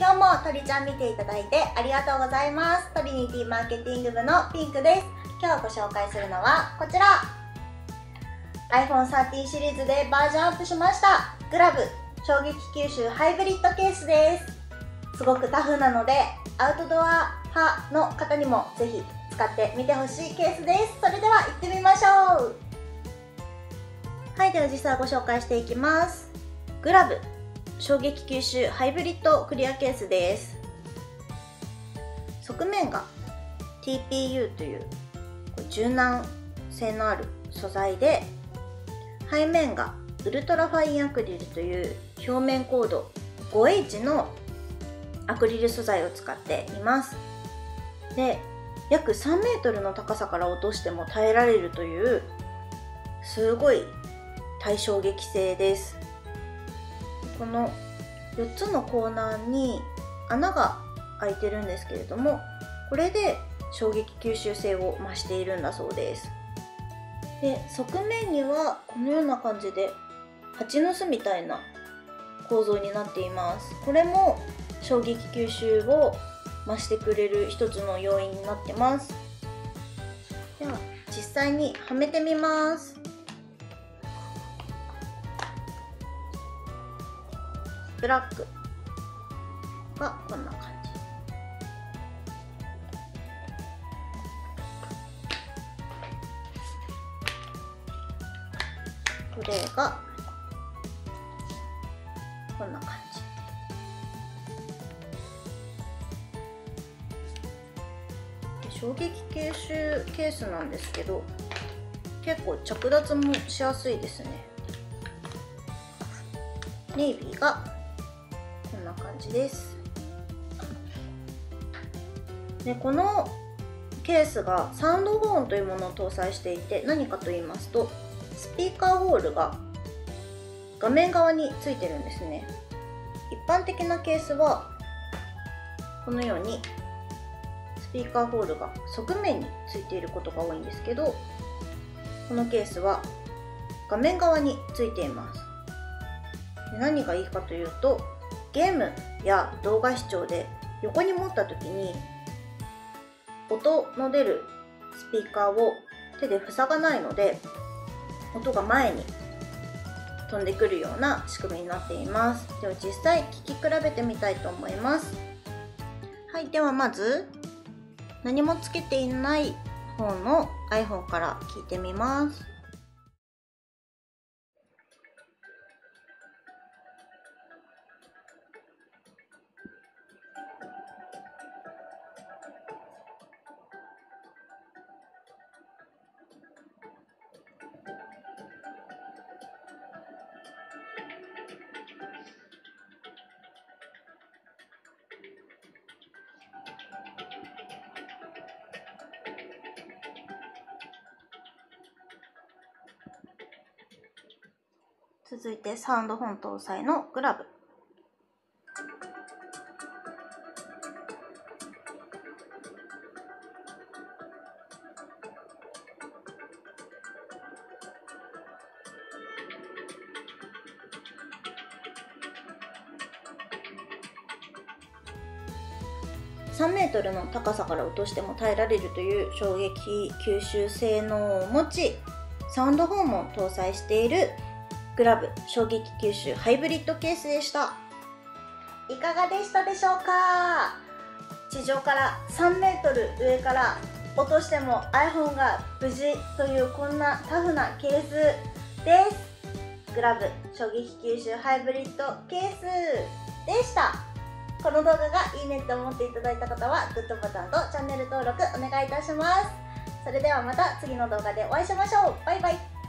今日も鳥ちゃん見ていただいてありがとうございます。トリニティマーケティング部のピンクです。今日ご紹介するのはこちら。iPhone13 シリーズでバージョンアップしました。グラブ衝撃吸収ハイブリッドケースです。すごくタフなのでアウトドア派の方にもぜひ使ってみてほしいケースです。それでは行ってみましょう。はいでは実際ご紹介していきます。グラブ。衝撃吸収ハイブリッドクリアケースです。側面が TPU という柔軟性のある素材で背面がウルトラファインアクリルという表面高度 5H のアクリル素材を使っています。で約3メートルの高さから落としても耐えられるというすごい対衝撃性です。この4つのコーナーに穴が開いてるんですけれどもこれで衝撃吸収性を増しているんだそうです。で側面にはこのような感じで蜂の巣みたいな構造になっています。これも衝撃吸収を増してくれる一つの要因になってます。では実際にはめてみます。ブラック。はこんな感じ。グレーがこんな感じ。衝撃吸収ケースなんですけど結構着脱もしやすいですね。ネイビーがな感じです。でこのケースがサウンドホーンというものを搭載していて何かと言いますとスピーカーホールが画面側についてるんですね。一般的なケースはこのようにスピーカーホールが側面についていることが多いんですけどこのケースは画面側についています。何がいいかというとゲームや動画視聴で横に持った時に音の出るスピーカーを手で塞がないので音が前に飛んでくるような仕組みになっています。では実際聞き比べてみたいと思います。はいではまず何もつけていない方の iPhone から聞いてみます。続いてサウンドフォン搭載のグラブ。3メートルの高さから落としても耐えられるという衝撃吸収性能を持ちサウンドフォンも搭載しているグラブ衝撃吸収ハイブリッドケースでした。いかがでしたでしょうか？地上から3メートル上から落としても iPhone が無事というこんなタフなケース。です。グラブ衝撃吸収ハイブリッドケース。でした。この動画がいいねって思っていただいた方はグッドボタンとチャンネル登録お願いいたします。それではまた次の動画でお会いしましょう。バイバイ。